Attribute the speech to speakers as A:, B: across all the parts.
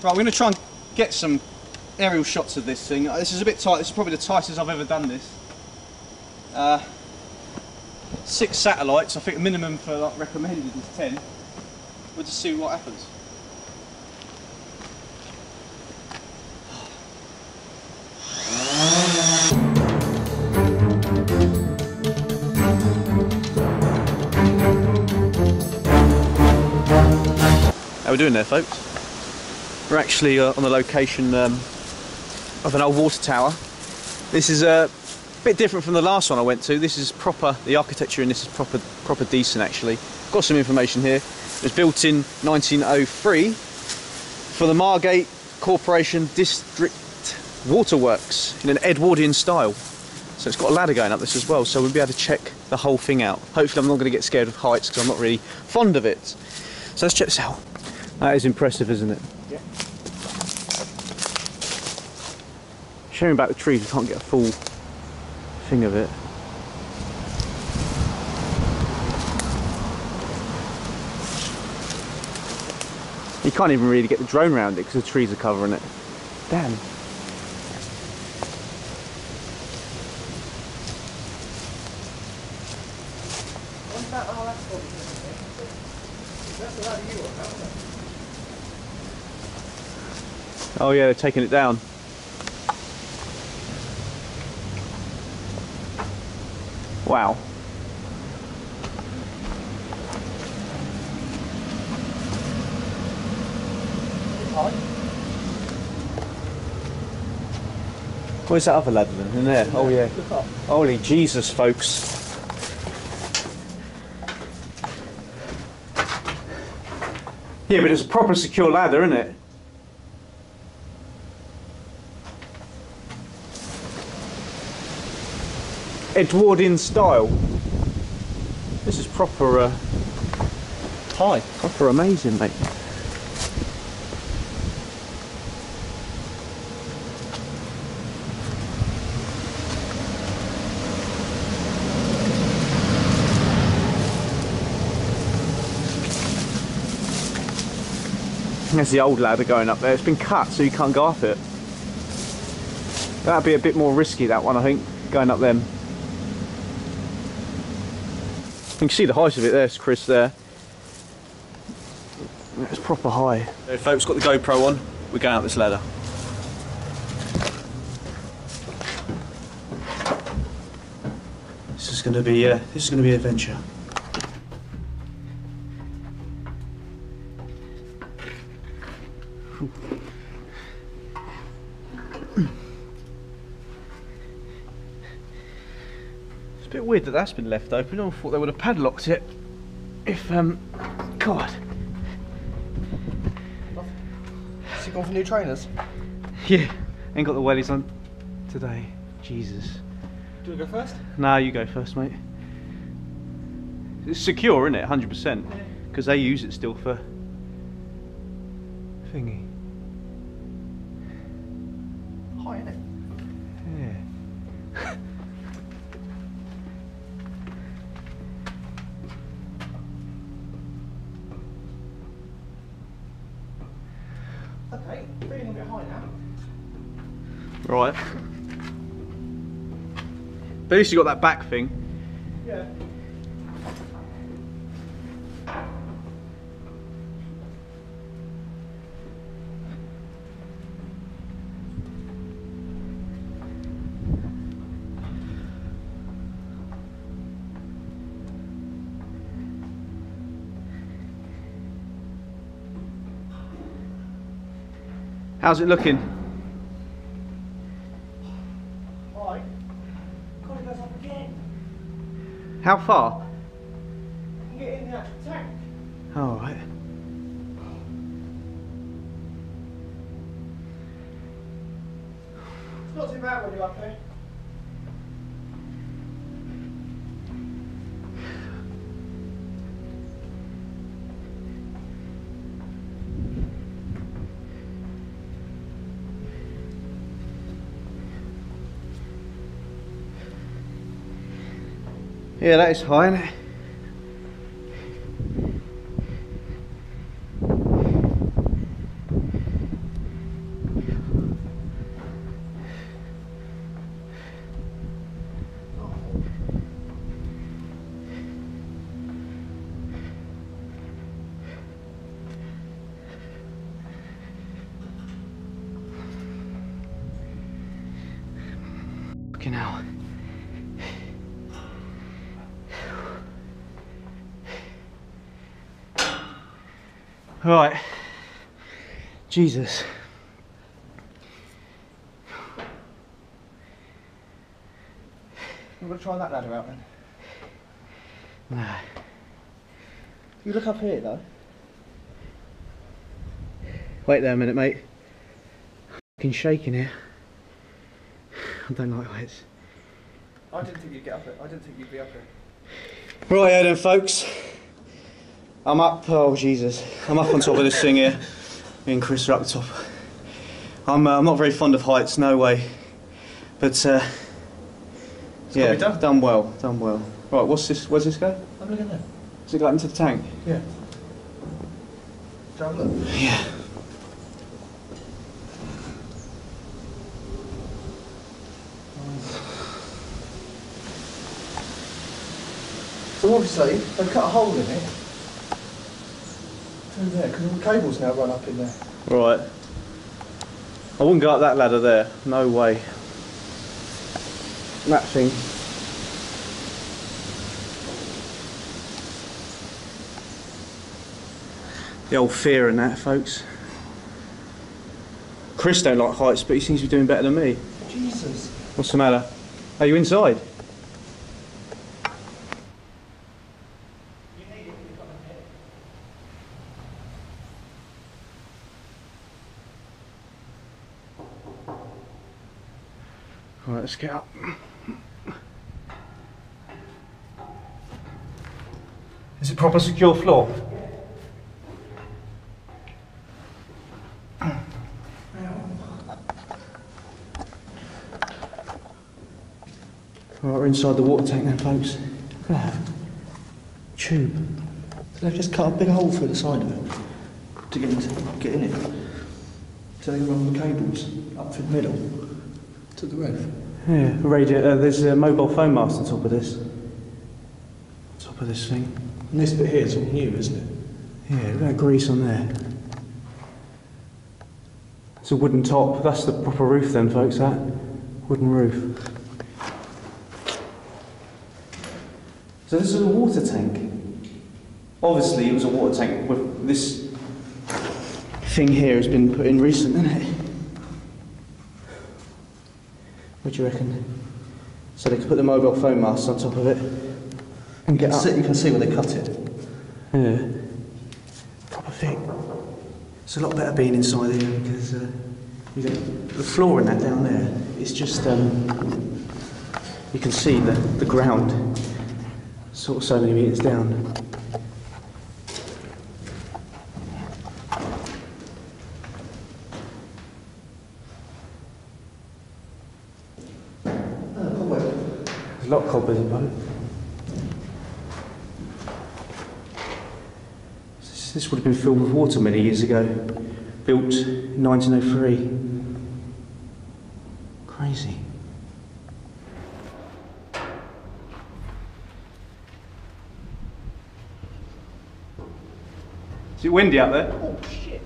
A: Right, we're going to try and get some aerial shots of this thing. This is a bit tight. This is probably the tightest I've ever done this. Uh, six satellites. I think the minimum for like, recommended is ten. We'll just see what happens. How we doing there, folks? We're actually uh, on the location um, of an old water tower. This is a bit different from the last one I went to. This is proper. The architecture in this is proper, proper decent actually. Got some information here. It was built in 1903 for the Margate Corporation District Waterworks in an Edwardian style. So it's got a ladder going up this as well, so we'll be able to check the whole thing out. Hopefully, I'm not going to get scared of heights because I'm not really fond of it. So let's check this out. That is impressive, isn't it? Shame about the trees, we can't get a full thing of it. You can't even really get the drone around it because the trees are covering it. Damn.
B: You?
A: Oh yeah, they're taking it down. Wow. Where's that other ladder then? In there? Oh yeah. Holy Jesus, folks. Yeah, but it's a proper secure ladder, isn't it? Edwardian style. This is proper, uh,
B: High.
A: proper amazing, mate. There's the old ladder going up there. It's been cut so you can't go up it. That'd be a bit more risky, that one, I think, going up them. You can see the height of it there, Chris, there. It's proper high. So folks, got the GoPro on. We're going up this ladder. This is going to be, uh, this is going to be an adventure. It's a bit weird that that's been left open. I thought they would have padlocked it. If, um, God.
B: Has he gone for new trainers?
A: Yeah, ain't got the wellies on today. Jesus.
B: Do we go first?
A: Nah, you go first, mate. It's secure, isn't it? 100%. Because they use it still for thingy.
B: High, innit?
A: Yeah. Right. At least you got that back thing.
B: Yeah.
A: How's it looking?
B: High. God, it goes up again.
A: How far?
B: Get in the tank.
A: Oh, right.
B: It's not too bad when you're up there.
A: Yeah, that is high, Right. Jesus.
B: I'm gonna try that ladder out then.
A: Nah.
B: You look up here though.
A: Wait there a minute, mate. Fucking shaking here. I don't like heights.
B: I didn't think you'd get up it. I didn't think you'd be up here.
A: Right then, folks. I'm up. Oh Jesus! I'm up on top of this thing here. Me and Chris are up top. I'm. Uh, I'm not very fond of heights. No way. But uh, yeah,
B: done.
A: done well. Done well. Right. What's this? Where's this go?
B: I'm looking there.
A: Does it go into the tank?
B: Yeah. Have a look?
A: Yeah.
B: So obviously they've cut a hole in it. Through there, because all the cables now run up in there.
A: Right. I wouldn't go up that ladder there. No way. That thing. The old fear in that, folks. Chris don't like heights, but he seems to be doing better than me.
B: Jesus.
A: What's the matter? Are you inside? Right, let's get up. Is it proper secure floor? Right, we're inside the water tank now, folks. Look at that. Tube.
B: So they've just cut a big hole through the side of it to get into get in it. So they run the cables up through the middle to the roof.
A: Yeah, radio. Uh, there's a mobile phone mast on top of this. Top of this thing.
B: And this bit here is all new, isn't it?
A: Yeah, look at that grease on there. It's a wooden top. That's the proper roof then, folks, that. Wooden roof. So this is a water tank. Obviously it was a water tank with this thing here has been put in recent, isn't it? What do you reckon? So they could put the mobile phone mast on top of it and get up.
B: you can see where they cut it.
A: Yeah. Proper thing. It's a lot better being inside here because uh, the floor in that down there, it's just, um, you can see the, the ground sort of so many metres down. There's a lot of cobblers about. This this would have been filled with water many years ago. Built in 1903. Crazy. Is it windy out there?
B: Oh shit!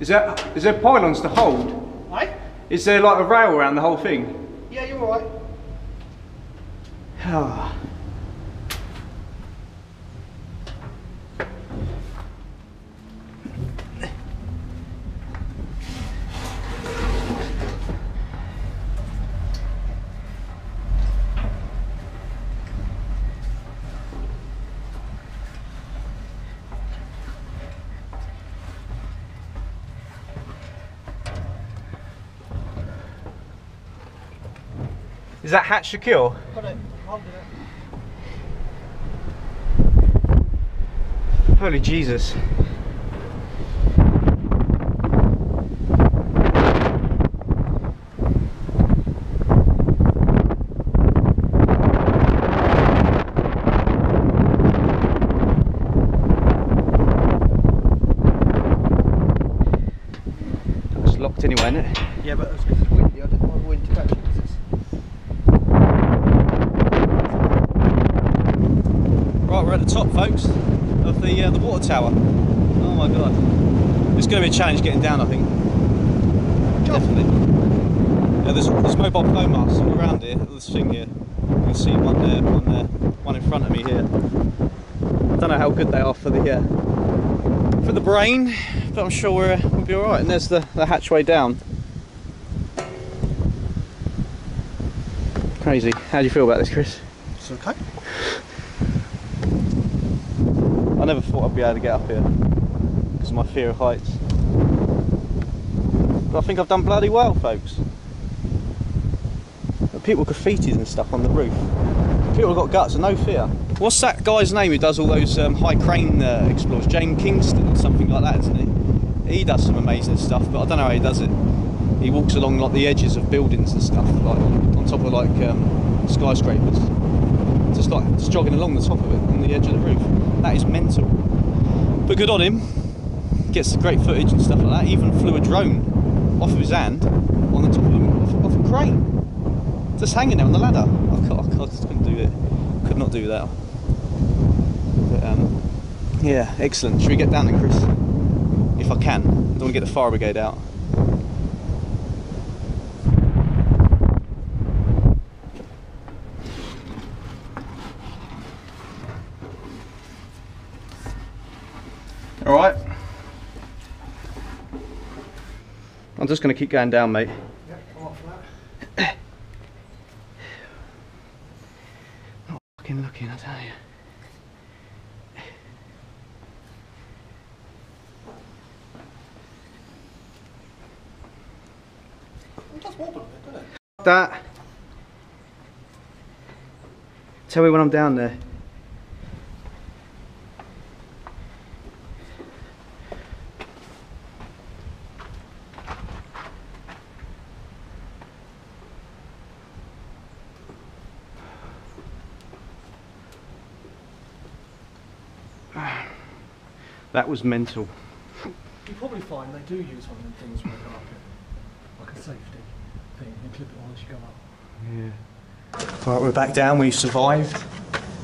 A: Is that is there pylons to hold? Is there like a rail around the whole thing?
B: Yeah, you're alright.
A: Ah. Is that hatch secure?
B: It.
A: Holy Jesus. That's locked anyway, isn't it?
B: Yeah, but because it's windy. I didn't want wind to catch it. 'cause it's-
A: Right, we're at the top, folks, of the uh, the water tower. Oh my god, it's going to be a challenge getting down, I think. definitely. Yeah, there's, there's mobile phone masts all around here. This thing here. You can see one there, one there, one in front of me here. I don't know how good they are for the uh, for the brain, but I'm sure we're, we'll be all right. And there's the, the hatchway down. Crazy. How do you feel about this, Chris?
B: It's okay.
A: Never thought I'd be able to get up here because of my fear of heights. But I think I've done bloody well, folks. Got People with graffitis and stuff on the roof. People have got guts and no fear. What's that guy's name who does all those um, high crane uh, explores? James Kingston or something like that, isn't he? He does some amazing stuff, but I don't know how he does it. He walks along like the edges of buildings and stuff, like on, on top of like um, skyscrapers just like just jogging along the top of it on the edge of the roof. That is mental. But good on him. Gets great footage and stuff like that. Even flew a drone off of his hand on the top of, a, off, off a crane. Just hanging there on the ladder. I, I can't- just couldn't do it. Could not do that. But, um, yeah, excellent. Should we get down then, Chris? If I can. I don't want to get the fire brigade out. All right. I'm just going to keep going down, mate.
B: Yep, I'm up for that.
A: Fucking looking, I tell you.
B: It does wobble a bit, doesn't it?
A: That. Tell me when I'm down there. That was mental.
B: You probably find they do use one of them things when they go up here. Like a safety thing. You clip it on as you go up. Yeah.
A: Right, we're back down. We survived.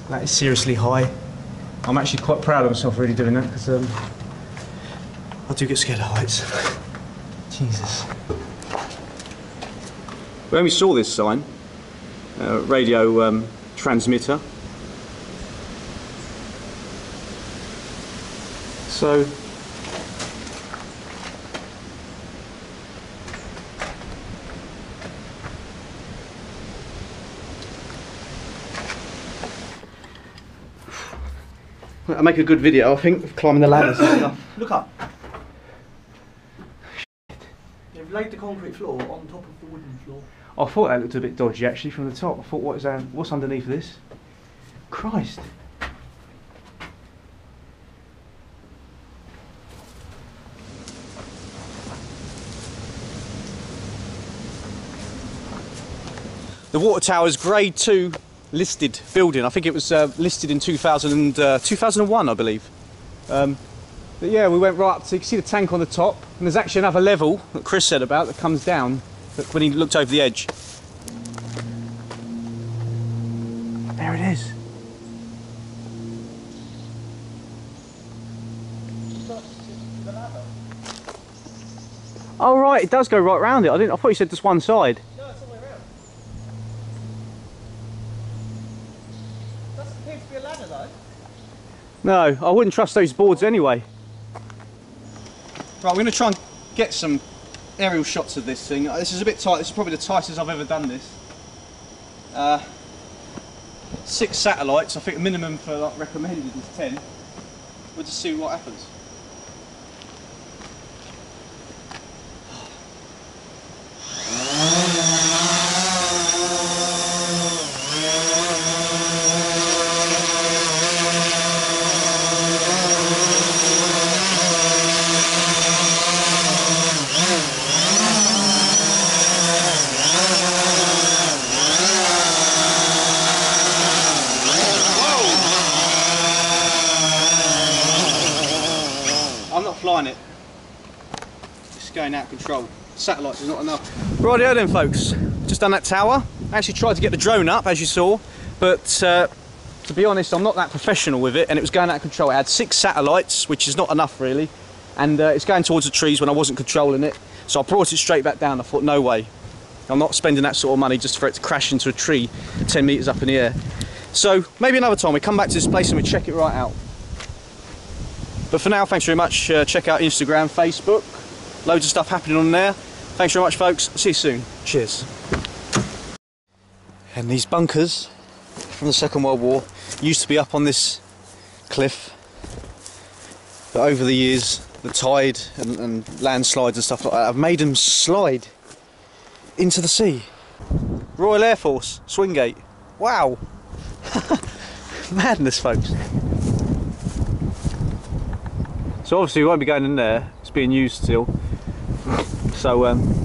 A: That is seriously high. I'm actually quite proud of myself really doing that because um, I do get scared of heights. Jesus. When we saw this sign, uh, radio um, transmitter. So. I make a good video, I think, of climbing the ladders and stuff.
B: Look up. They've laid the concrete floor on top of the wooden floor.
A: I thought that looked a bit dodgy actually from the top. I thought, what is that? What's underneath this? Christ. The water tower is grade two listed building. I think it was uh, listed in 2000, uh, 2001, I believe. Um, but yeah, we went right up to, you can see the tank on the top, and there's actually another level that Chris said about that comes down when he looked over the edge. There it is. Oh right, it does go right round it. I didn't. I thought you said just one side.
B: No, it's all the way around. Doesn't appear to be a ladder though.
A: No, I wouldn't trust those boards anyway. Right, we're going to try and get some aerial shots of this thing. This is a bit tight. This is probably the tightest I've ever done this. Uh, six satellites. I think the minimum for like, recommended is ten. We'll just see what happens. I'm not flying it. It's going out of control. Satellites is not enough. Rightio then folks, just done that tower. I actually tried to get the drone up as you saw, but uh, to be honest I'm not that professional with it and it was going out of control. It had six satellites, which is not enough really, and uh, it's going towards the trees when I wasn't controlling it. So I brought it straight back down. I thought, no way. I'm not spending that sort of money just for it to crash into a tree 10 metres up in the air. So maybe another time we come back to this place and we check it right out. But for now, thanks very much. Uh, check out Instagram, Facebook. Loads of stuff happening on there. Thanks very much, folks. See you soon. Cheers. And these bunkers from the Second World War used to be up on this cliff. But over the years, the tide and, and landslides and stuff like that have made them slide into the sea. Royal Air Force, Swingate. Wow. Madness, folks. So obviously we won't be going in there. It's being used still. So um,